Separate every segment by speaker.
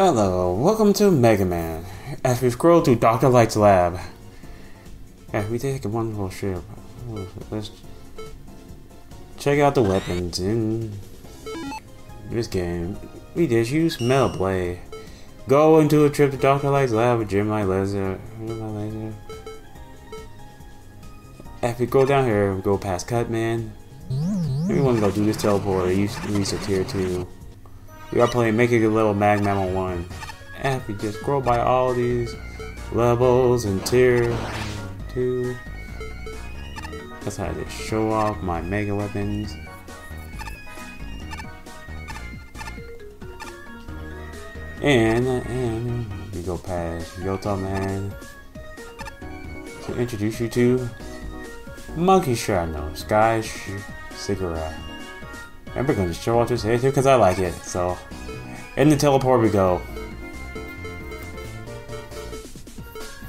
Speaker 1: Hello, welcome to Mega Man. As we scroll through Dr. Light's lab, yeah, we take a wonderful trip. Let's check out the weapons in this game. We just use Metal Blade. Go into a trip to Dr. Light's lab with Gemini Laser. Laser. If we go down here, we go past Cutman. Maybe we want to go do this teleport. Use research tier 2. We are playing Making a Little MaGMML 1. And we just scroll by all these levels and tier 2. That's how I just show off my mega weapons. And, and we go past Yoto Man to introduce you to Monkey Shadow Sky Sh Cigarette. And we're going to show off this here too because I like it. So, in the teleport we go.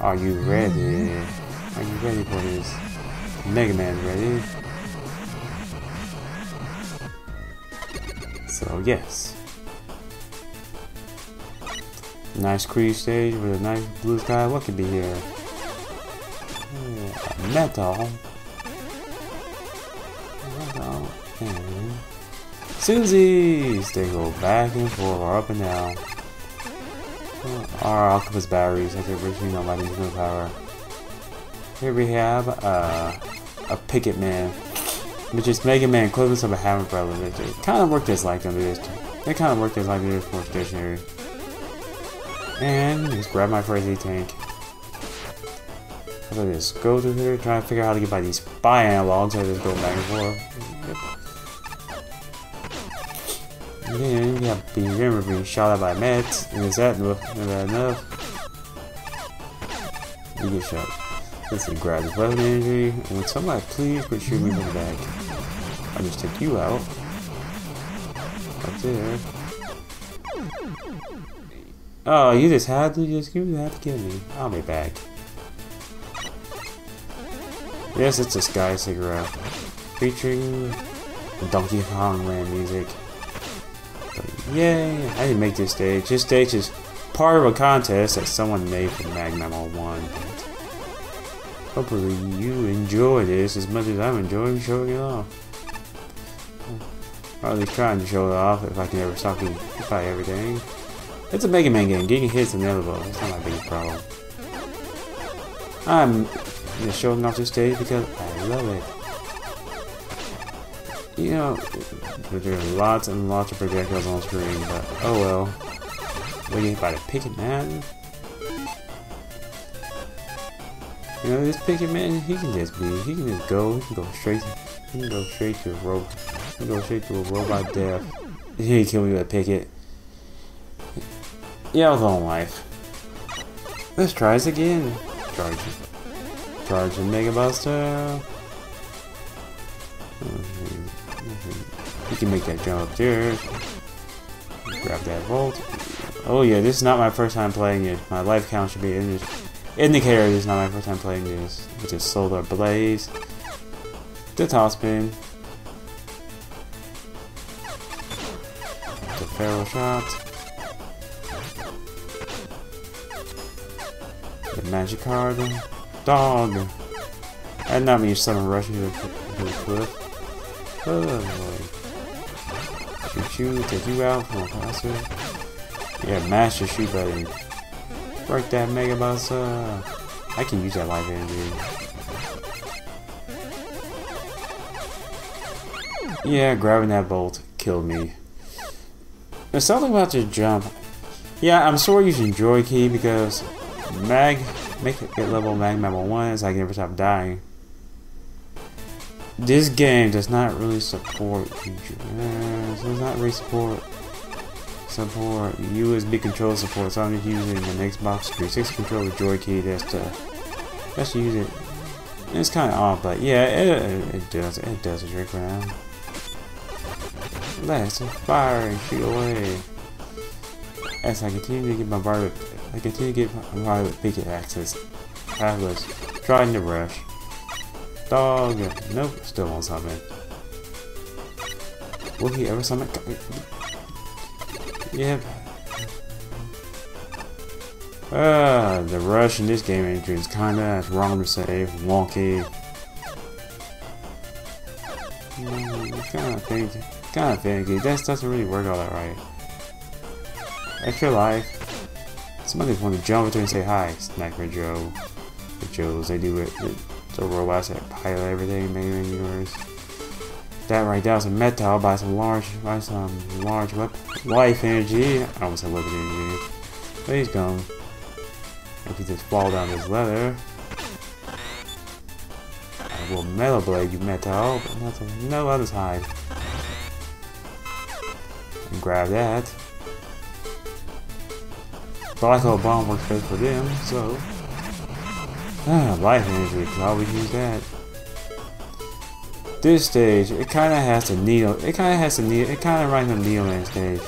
Speaker 1: Are you ready? Are you ready for this? Mega Man ready? So, yes. Nice crease stage with a nice blue sky. What could be here? Hmm, yeah, metal. Metal. Susie's! They go back and forth, or up and down. Our octopus batteries have originally no lighting no power. Here we have uh, a Picket Man, which is Mega Man equivalent of a Hammer Brother. It kind of worked as like this. They kind of worked as like this for stationary. And just grab my crazy tank. How about this? Go through here, try to figure out how to get by these spy analogs. I just go back and forth. You have to remember being shot at by. And is that enough? You get shot. Let's see, grab the weapon energy. And would somebody please quit shooting me from the back? I'll just take you out. Up there. Oh, you just had to just you had to kill me. I'll be back. Yes, it's a Sky Cigarette. Featuring Donkey Kong Land music. Yay! I didn't make this stage. This stage is part of a contest that someone made for Magnum 1. Hopefully you enjoy this as much as I'm enjoying showing it off. Or at least trying to show it off if I can ever stop hit by everything. It's a Mega Man game. Getting hits inevitable. That's not my biggest problem. I'm just showing off this stage because I love it. You know, there are lots and lots of projectiles on screen, but oh well. We get by the Picket Man. You know, this Picket Man, he can just be, he can just go, he can go straight, he can go straight to a robot, he can go straight to a robot death. He can kill me with a Picket. Yeah, with all life. Let's try this again. Charge. Charge Mega Buster. You can make that jump up there. Grab that vault. Oh yeah, this is not my first time playing it. My life count should be in this indicator. This is not my first time playing this. Which is Solar Blaze. The top spin. The Pharaoh shot. The magic card. Dog. And not me summon rushing to the, to the cliff. Oh. Shoot you, take you out a faster. Yeah, master shoot button. Break that mega boss up. I can use that life energy. Yeah, grabbing that bolt killed me. There's something about this jump. Yeah, I'm sort of using Joy Key because Mag, make it level MaGMML 1 so I can never stop dying. This game does not really support, does not really support, support USB control support, so I'm just using an Xbox 360 controller Joy Key just to, just use it. It's kind of odd, but yeah, it, it does, it does a trick around. Let's fire and shoot away. As I continue to get my bar I continue to get my picket access. I was trying to rush. Dog. Nope, still won't summon. Will he ever summon? Yep. Uh, the rush in this game entry is kinda wrong to say, wonky. Mm, kinda finicky. Kinda finicky. That doesn't really work all that right. Extra life. Somebody want to jump into and say hi, Sniper Joe. The Joes, they do it. The robots that pilot everything in Mega Man universe. That right there is a metal by some large, by some large weapon, life energy. I almost said weapon energy. He's gone. If he just fall down this leather, I will metal blade you metal, but nothing, no other side. And grab that. Black bomb works good for them, so ah, life energy can always use that. This stage, it kind of has the needle. It kind of has the needle. It kind of reminds me of Man stage.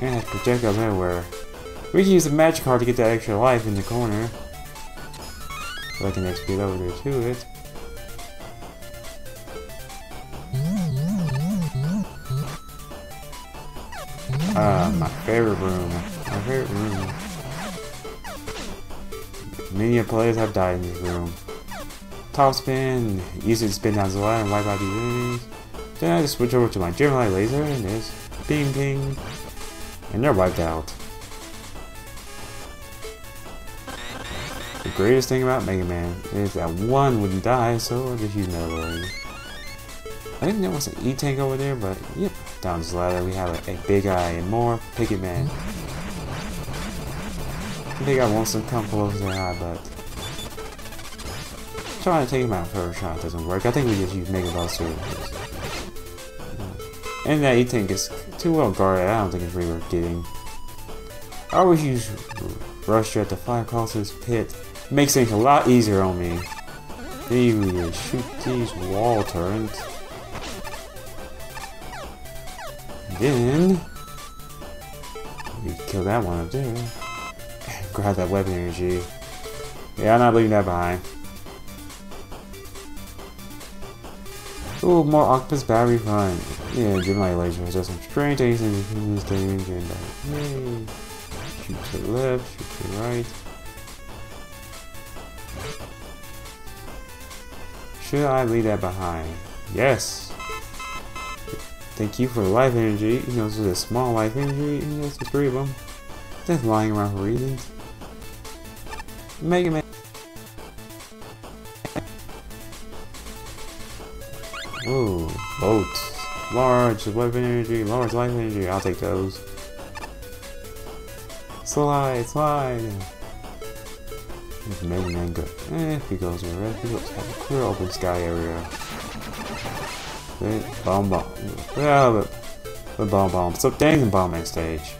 Speaker 1: And has projectiles everywhere. We can use the magic card to get that extra life in the corner. So I can XP over there to it. Ah, my favorite room. My favorite room. Many players have died in this room. Top spin, to spin down the line and wipe out these enemies. Then I just switch over to my Gemini laser and there's ping ping. And they're wiped out. The greatest thing about Mega Man is that one wouldn't die, so I just use Metal I think there was an E-Tank over there, but yep. Down this ladder we have a, a Big Eye and more Picket Man. Big Eye wants to come close to eye, but trying to take him out first shot doesn't work. I think we just use Mega Buster. And that E-Tank is too well guarded. I don't think it's really worth getting. I always use Rush Jet to fly across this pit. Makes things a lot easier on me. Then you shoot these wall turrets. Then we kill that one up there. Grab that weapon energy. Yeah, I'm not leaving that behind. Ooh, more octopus battery fun. Yeah, my laser has some strange things in this stage and uh, yay. Shoot to the left, shoot to the right. Should I leave that behind? Yes! Thank you for the life energy. You know, this is a small life energy, and yes, there's three of them. That's lying around for reasons. Mega Man. Ooh, boats. Large weapon energy, large life energy. I'll take those. Slide, slide. Mega Man. Eh, he goes in red, he like a clear open sky area. Bomb bomb. Yeah, but, but bomb bomb. So dang bombing stage.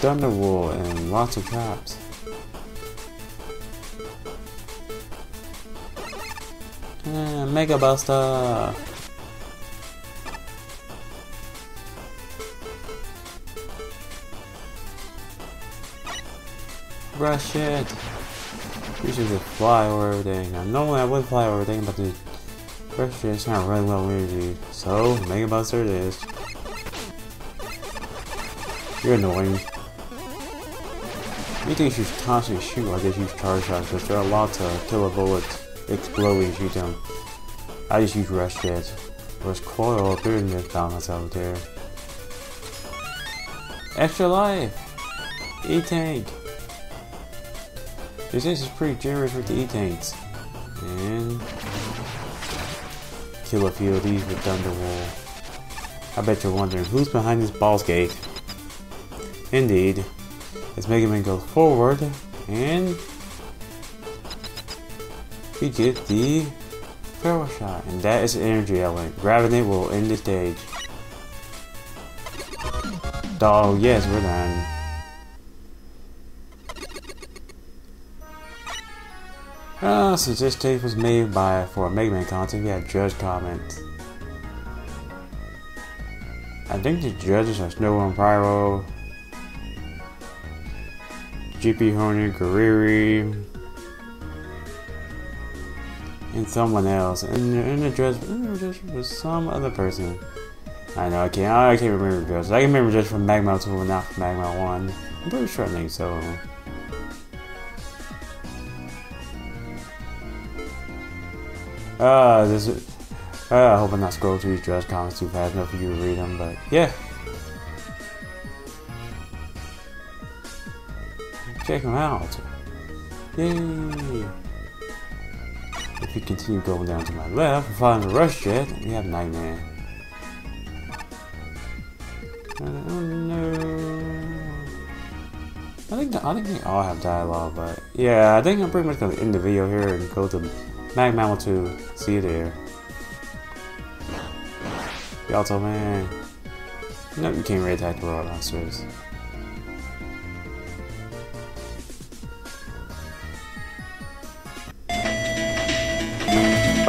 Speaker 1: The Thunder Wall and lots of traps. Uh, Mega Buster! Rush it! We should just fly over everything. Now, normally I would fly over everything, but the rush it's not really well energy. So, Mega Buster it is. You're annoying. You think you should constantly shoot, I just use charge shots, because there are lots of killer bullets explode you shoot them. I just use rush jets. Rush coil up there and just found myself there. Extra life! E-Tank! This is pretty generous with the E-Tanks. And... Kill a few of these with Thunderwall. I bet you're wondering, who's behind this Ball's Gate? Indeed. As Mega Man goes forward, and... We get the Feral Shot, and that is an energy element. Grabbing it will end the stage. Oh, yes, we're done. Uh, since this tape was made by for Mega Man content, we have judge comments. I think the judges are Snow and Pyro, GP Hornet, Gariri, and someone else, and in the dress, in the dress was some other person. I know I can't. I can't remember just. I can remember just from Magma 2, not from Magma 1. I'm pretty sure I think so. Uh, this is, uh, I hope I'm not scrolling through these dress comics too fast enough for you to read them, but yeah. Check them out. Yay! If you continue going down to my left and find the rush jet, we have Nightmare. Oh no. I think I think they all have dialogue, but yeah, I think I'm pretty much gonna end the video here and go to MaGMML 2. See you there. Yalto man. No, you can't really attack the royal monsters.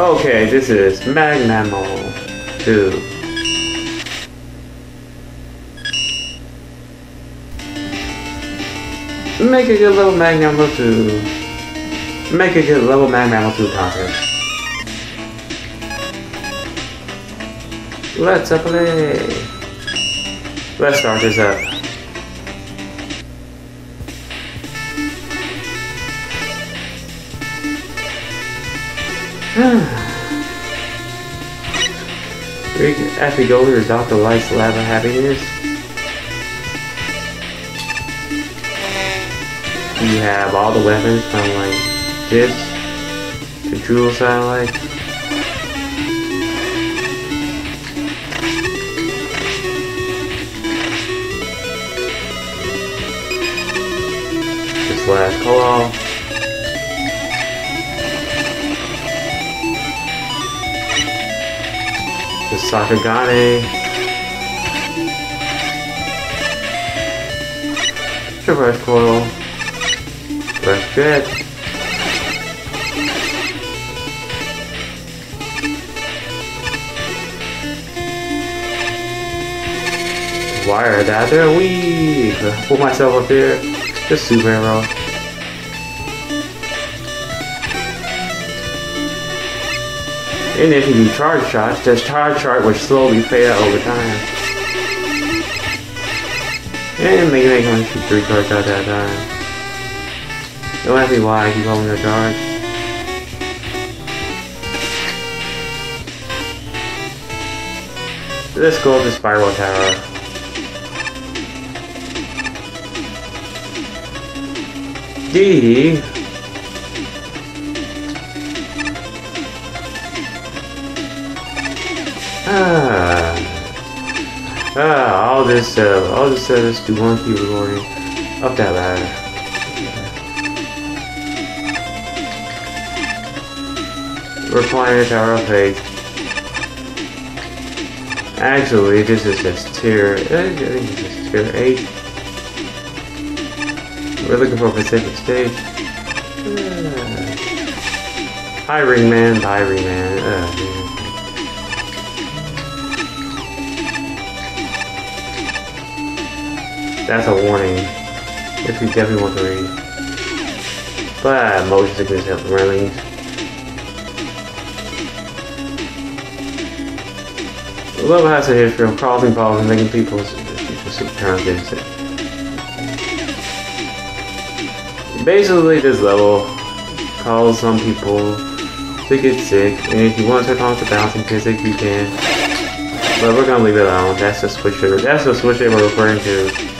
Speaker 1: Okay, this is MaGMML 2. Make a good level MaGMML 2. Make a good level MaGMML 2 content. Let's play. Let's start this up. Read Effie Golder Dr. Light's of Happiness. You have all the weapons from like this to Jewel Satellite. This last call. The Sakagane. Traverse coil. That's good. Wire that there weave. Pull myself up here. Just super And if you charge shots, this charge shot will slowly fade out over time. And maybe make one shoot three charge shots at a time. Don't ask me why I keep holding the charge. Let's go to spiral tower. D all this, uh, let's do one key recording. Up that ladder. Recliner Tower of Faith. Actually, this is just tier, I think this is tier 8. We're looking for Pacific Stage. Uh, hi, Ringman. Bye, Ringman. Uh, That's a warning. If you definitely want to read. But motion sickness help railings. Love has a history of causing problems and making people turn against. Basically, this level causes some people to get sick, and if you want to talk the bouncing physics, you can. But we're gonna leave it alone. That's the switch. That's the switch they were referring to.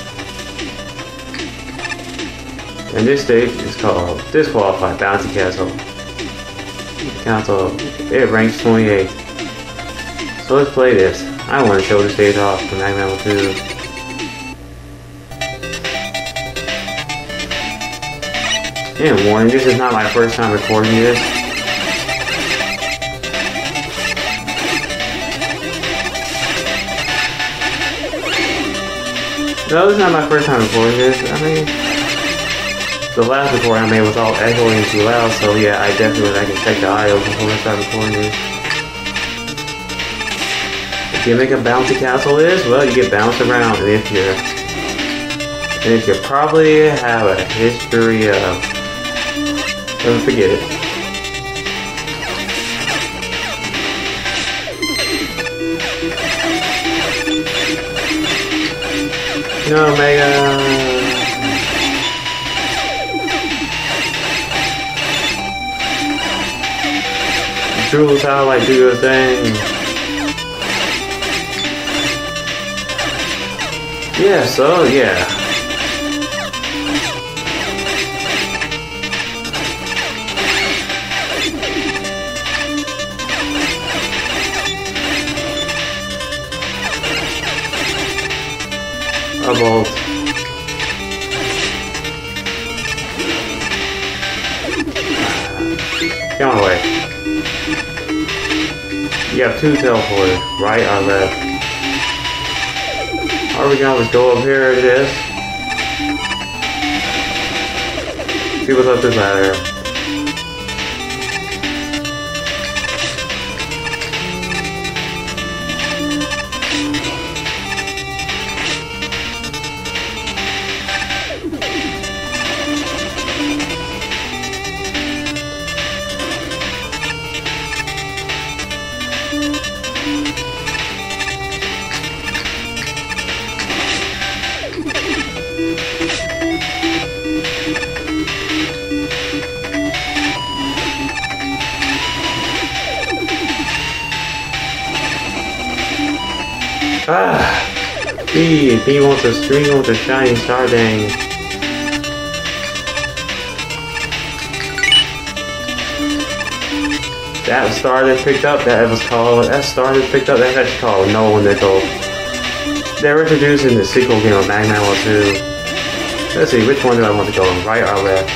Speaker 1: And this stage is called Disqualified Bouncy Castle. Council, it ranks 28. So let's play this. I want to show the stage off for MaGMML 2. And warning, this is not my first time recording this. No, this is not my first time recording this. I mean, the last report I made was all echoing too loud, so yeah, I definitely I can check the audio before I start recording this. The make a bouncy castle is, well, you get bounced around, and if you're, and if you probably have a history of, never forget it. No, mega. Jules, how I do your thing. Yeah, so yeah. about You have two teleporters, right or left. Are we gonna go up here? It is. See what's up this ladder. B, B wants a string with a shiny star dang. That star that picked up, that was called, that star that picked up, that actually called Noble Nickel. They were introduced in the sequel game of Mega Man 2. Let's see, which one do I want to go in, right or left?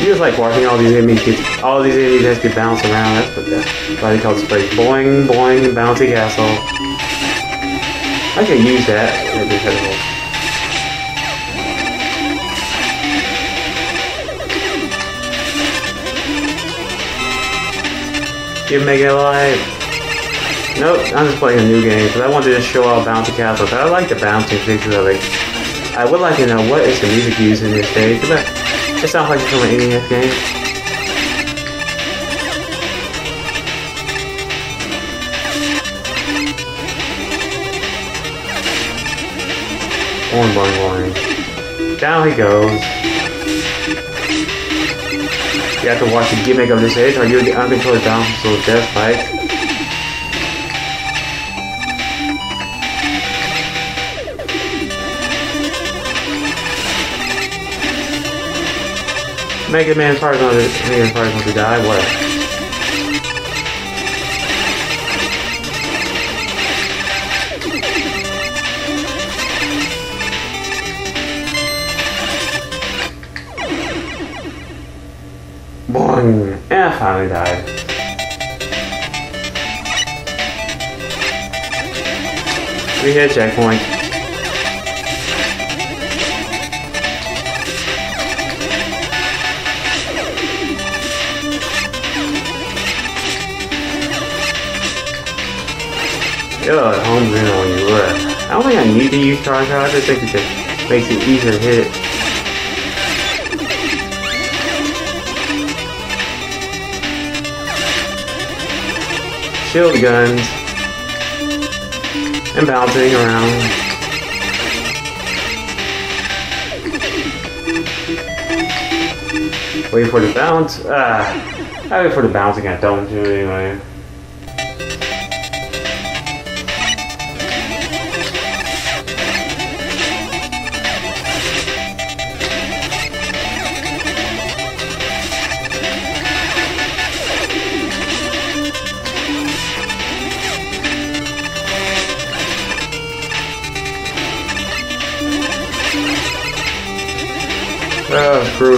Speaker 1: You just like watching all these enemies get, all these enemies just get bounce around. That's what that's why they call this boing boing bouncy castle. I could use that. That'd be incredible. Get Mega Alive. Nope, I'm just playing a new game because I wanted to show off Bouncy Castle. I like the bouncing features of it. I would like to know what is the music used in this stage. It sounds like it's from an NES game. Down he goes. You have to watch the gimmick of this age, or you'll get uncontrolled down so death fight. Mega Man probably going to Mega Man probably going to die. What? I finally died. We hit checkpoint. It homes in on you. I don't think I need to use charge I just think it just makes it easier to hit. Shield guns. And bouncing around. Wait for the bounce. Ah, I wait for the bouncing. I don't do anyway.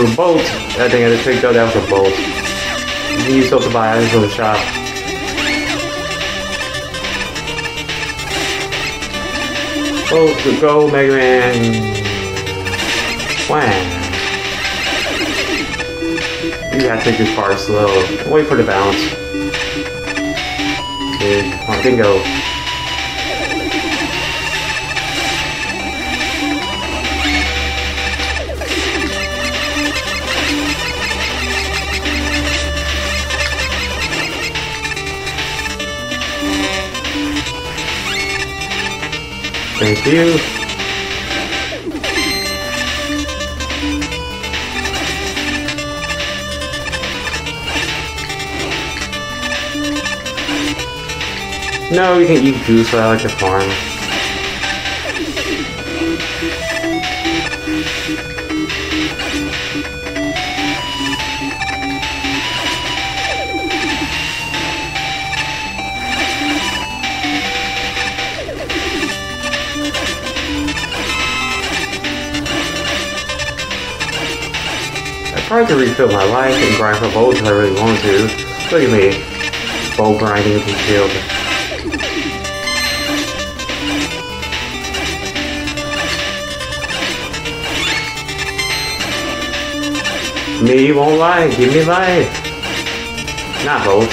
Speaker 1: Screw bolt. I think I just picked up that was a bolt. You still to buy items from the shop. Bolt to go, Mega Man. Wham. You gotta take this part slow. Wait for the bounce. Good. On bingo. Thank you. No, you can eat goose, but I like to farm. I probably could refill my life and grind for bows if I really want to. Look at me. Bow grinding with the shield. Me won't lie, give me life. Not both.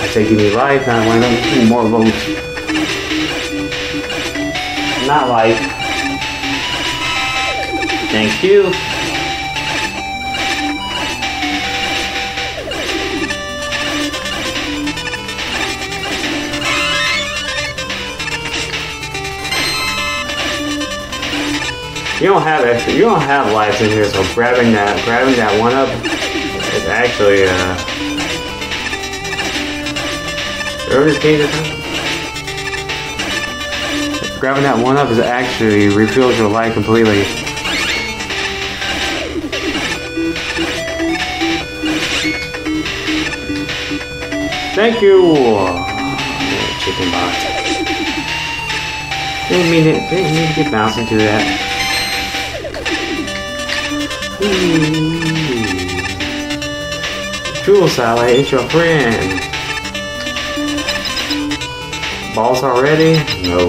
Speaker 1: I say give me life, not why not two more votes. Not life. Thank you. You don't have extra. You don't have lives in here, so grabbing that, grabbing that one up is actually uh. Grabbing that one up is actually refills your life completely. Thank you, chicken box. Didn't mean it. Didn't mean to get bouncing to that. Jewel Sally, it's your friend. Balls already? No.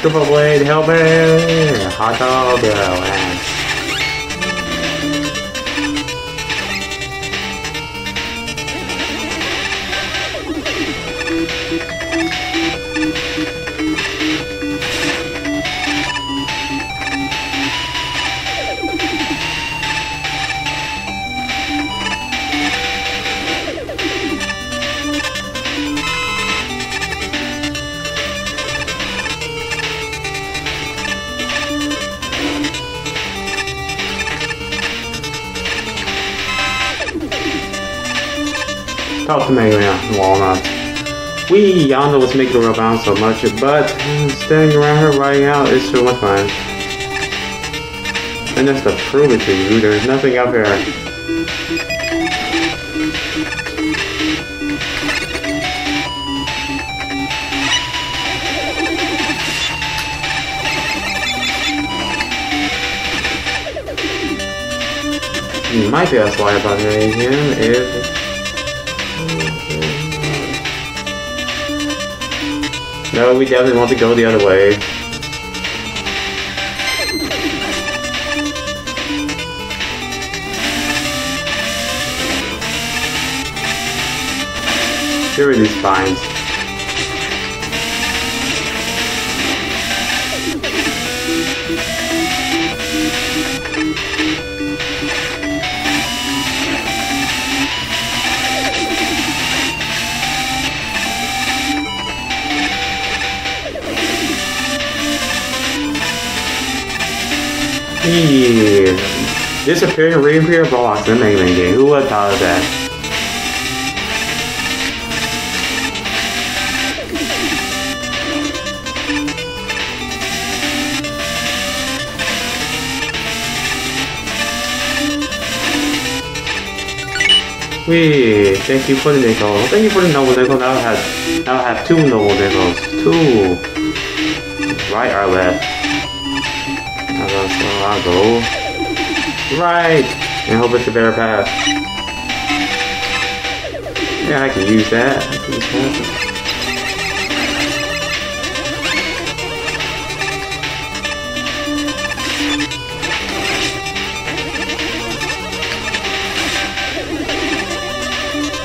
Speaker 1: Triple blade, helmet, hot dog, oh, Talk to Mega Man, Walnut. We, y'all know what's making her bounce so much, but standing around her riding out is so much fun. And just to prove it to you, there's nothing up here. Might be to slide about it again if No, we definitely want to go the other way. Rid of these. Yeah. Disappearing reappear blocks in Mega Man game. Who would have thought of that? Wait, thank you for the nickel. Thank you for the noble nickel. Now I have now I have two noble nickels. Two. Right or left? I'll go, so I'll go right and hope it's a better path. Yeah, I can use that. I can use that.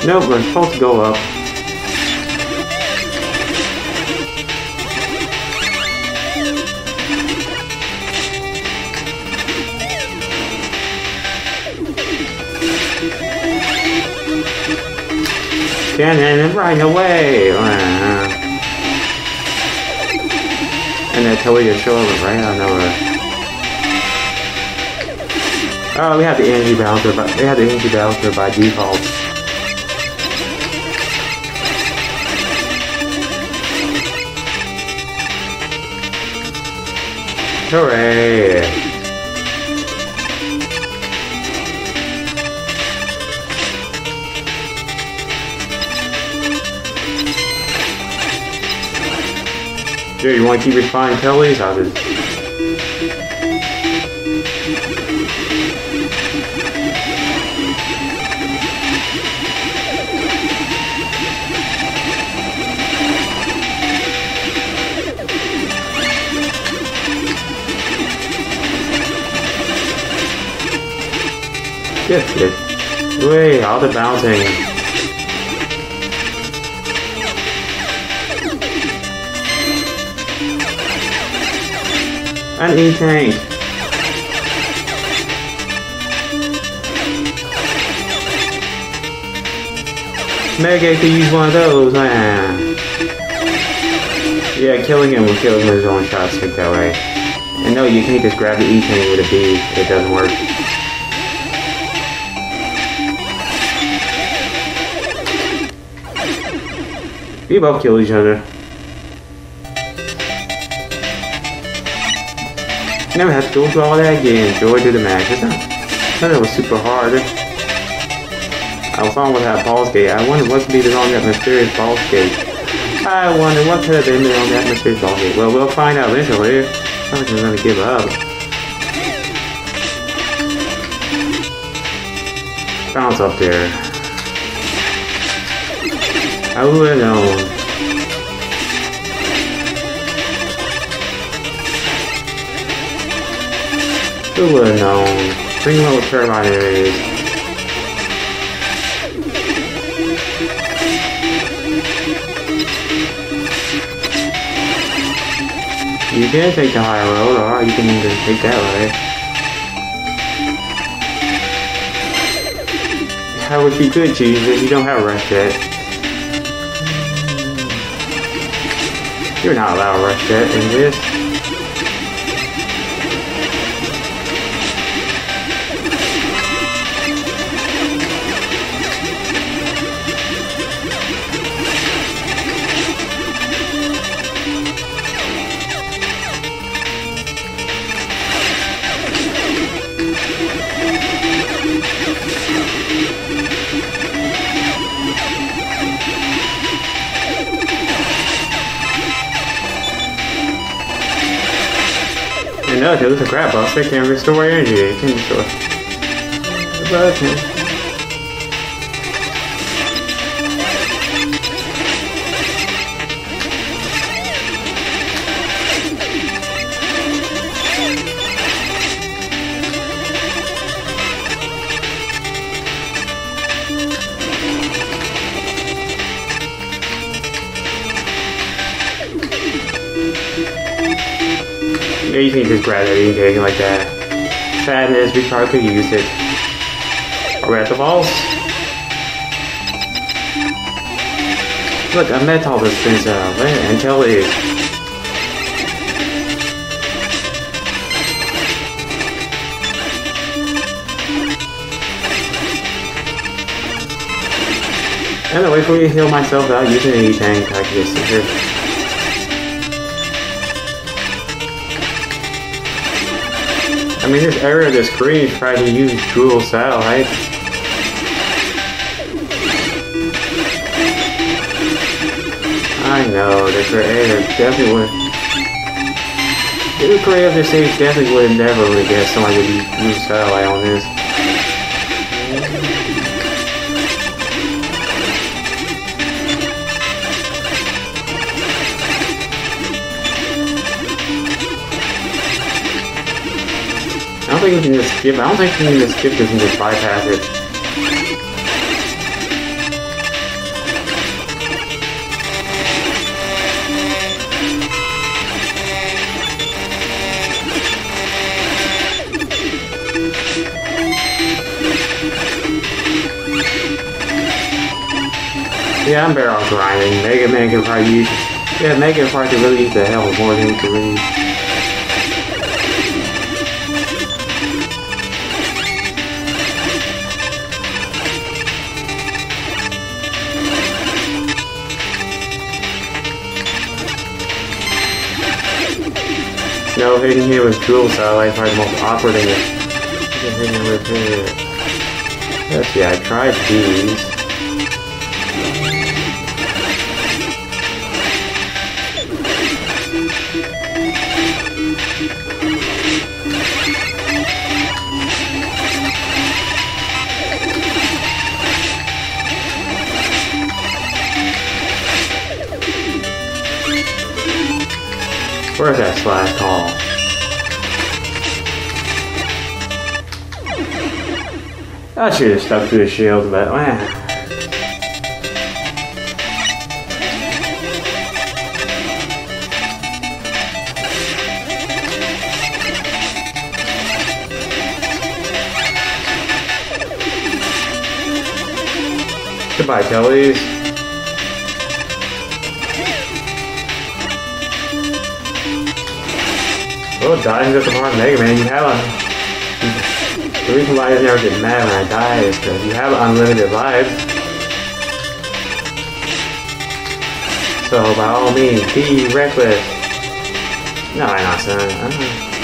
Speaker 1: Nope, we're supposed to go up. Cannon right away. And and then you to show up right on nowhere. Oh, we have the energy balancer, but we have the energy balancer by default. Hooray! Dude, you want to keep respawning Kellys? I'll just... Good. Wait, all the bouncing. An E-tank. Mega could use one of those, man. Yeah, killing him will kill him with his own shot stick that way. And no, you can't just grab the E-tank with a B. It doesn't work. We both kill each other. Never had to go through all that again. Joy to the max. I thought it was super hard. I was on with that boss gate. I wonder what could be on that mysterious ball's gate. I wonder what could have been on that mysterious ball's gate. Well, we'll find out eventually. I'm just gonna give up. Bounce up there. I would have known. Who would have known? Bring little turbine areas. You can take the high road, or you can just take that way. How would you could choose if you don't have a Rush Jet? You're not allowed Rush Jet in this. No, it was a crap box. They can't restore energy. It can restore. Yeah, you can just grab it anything like that. Sadness, we probably could use it. Are we at the falls? Look, a metal dispenser. Where until it is. And wait for me to heal myself without using any tank. I can just sit here. I mean, this area of the screen tried to use dual satellite. I know, the creator definitely would. The creator of this definitely would never would get somebody to use satellite on this. Think we can just skip. I don't think we can just skip this and just bypass it. Yeah, I'm better off grinding. Mega Man can probably use. Yeah, Mega Man probably really use the hell more than he can read. No, hitting here with dual satellite probably the most awkward thing. Hitting with it. Let's see, I tried these. Where's that Slash Claw? I should have stuck to the shield, but eh. Goodbye, Kellys. Oh, dying just upon Mega Man, you have a... The reason why I never get mad when I die is because you have unlimited lives. So by all means, be reckless. No, I'm not, son.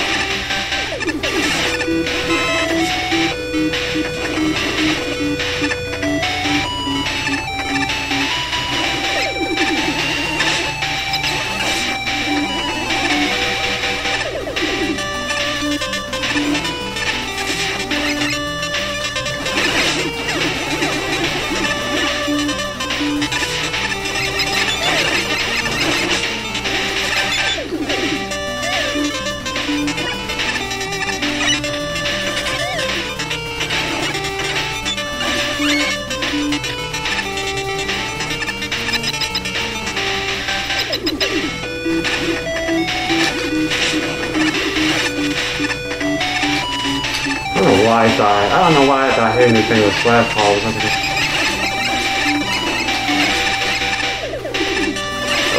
Speaker 1: I. I don't know why I thought hitting anything with slap call was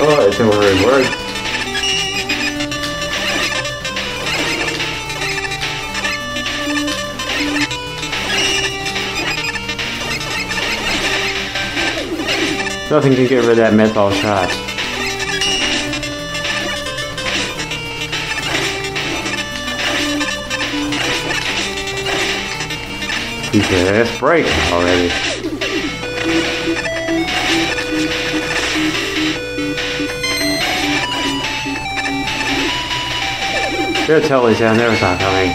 Speaker 1: Oh, it didn't really work. Nothing can get rid of that menthol shot. Ass break already. Tell totally down there it's not coming.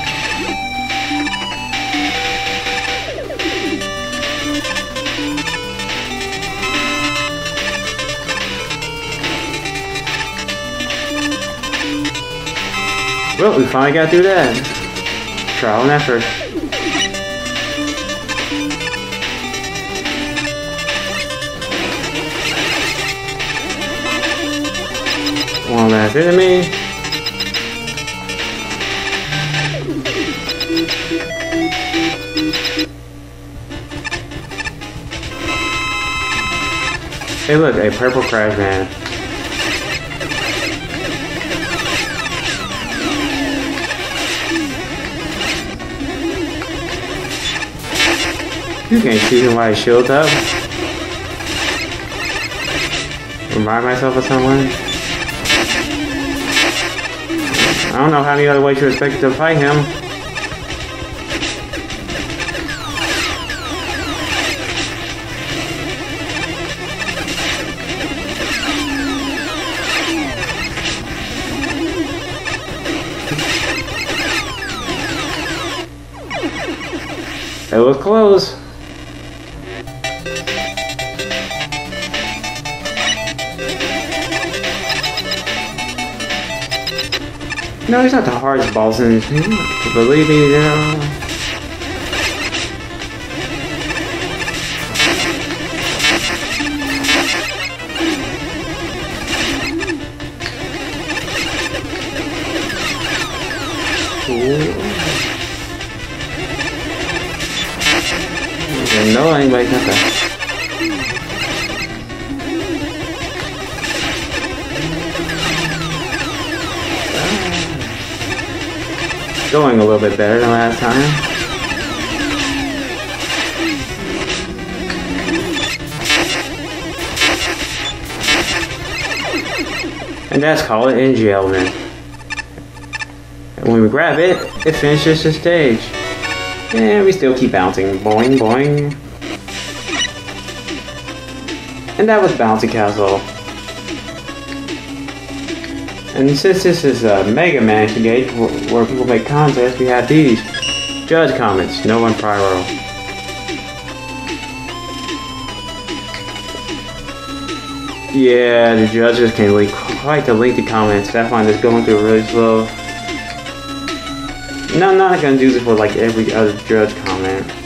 Speaker 1: Well, we finally got through that. Trial and effort. One last enemy. Hey look, a purple crash man. You can't see while his shield up. Remind myself of someone. I don't know how any other way to expect to fight him. It was close. No, he's not the hardest boss in this game. Believe me now. No, anybody's not that. Going a little bit better than last time. And that's called an NG element. And when we grab it, it finishes the stage. And we still keep bouncing. Boing, boing. And that was Bouncy Castle. And since this is a Mega Man gauge where people make contests, we have these. Judge comments, no one pyro. Yeah, the judges can leave quite the lengthy comments. That's why I'm going through really slow. No, I'm not gonna do this for like every other judge comment.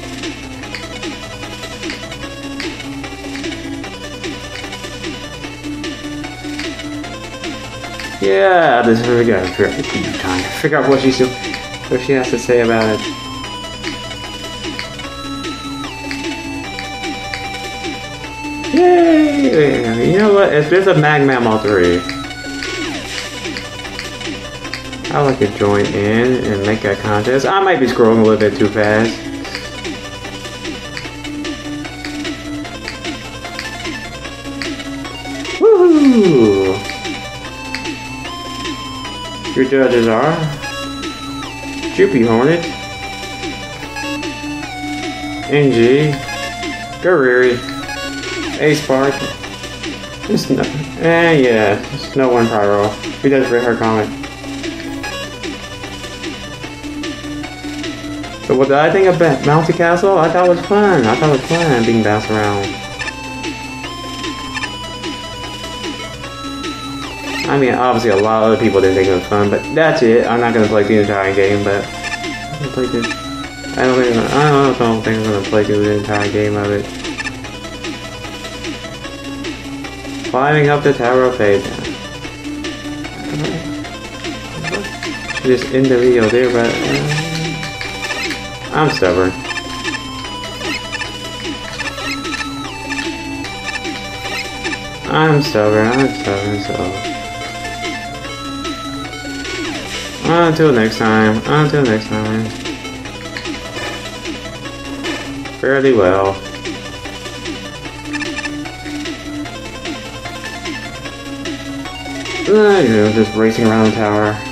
Speaker 1: Yeah, this is really good. Figure, figure out what she's doing, what she has to say about it. Yay! You know what? If there's a MaGMML 3, I like to join in and make a contest. I might be scrolling a little bit too fast. Your judges are Droopy Hornet, NG, Gariri, a spark. Just no. Eh, yeah. Just no one pyro. Who does read her comment? So what did I think of Bouncy Castle? I thought it was fun. I thought it was fun being bounced around. I mean, obviously a lot of other people didn't think it was fun, but that's it. I'm not gonna play the entire game, but I'm gonna play this. I don't think I don't, I don't think I'm gonna play through the entire game of it. climbing up the Tower of Fate. Just end the video there, but uh, I'm stubborn. I'm stubborn, I'm stubborn, so... Until next time, until next time. Fairly well. Uh, just racing around the tower.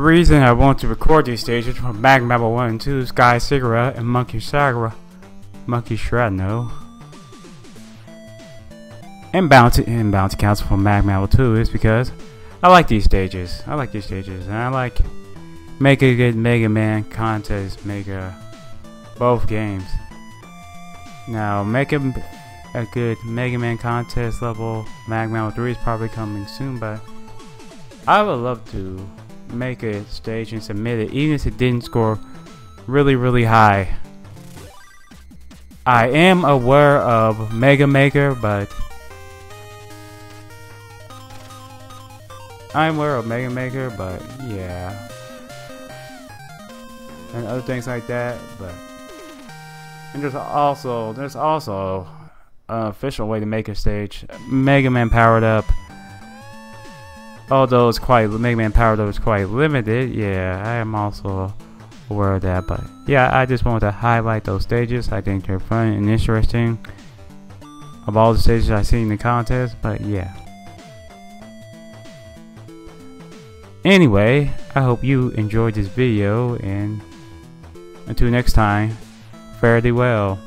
Speaker 2: Reason I want to record these stages from MaGMML 1 and 2, Sky Cigarette, and Monkey Sagra, Monkey Shred, no. And Bounty, and Bounty Castle from MaGMML 2 is because I like these stages. I like these stages, and I like make a good Mega Man contest, Mega both games. Now, make a, a good Mega Man contest level MaGMML 3 is probably coming soon, but I would love to make a stage and submit it, even if it didn't score really, really high. I am aware of Mega Maker, but I'm aware of Mega Maker, but yeah. And other things like that, but and there's also there's also an official way to make a stage. Mega Man powered up although it's quite Mega Man Power though is quite limited, yeah, I am also aware of that. But yeah, I just wanted to highlight those stages. I think they're fun and interesting of all the stages I've seen in the contest. But yeah. Anyway, I hope you enjoyed this video and until next time, fare thee well.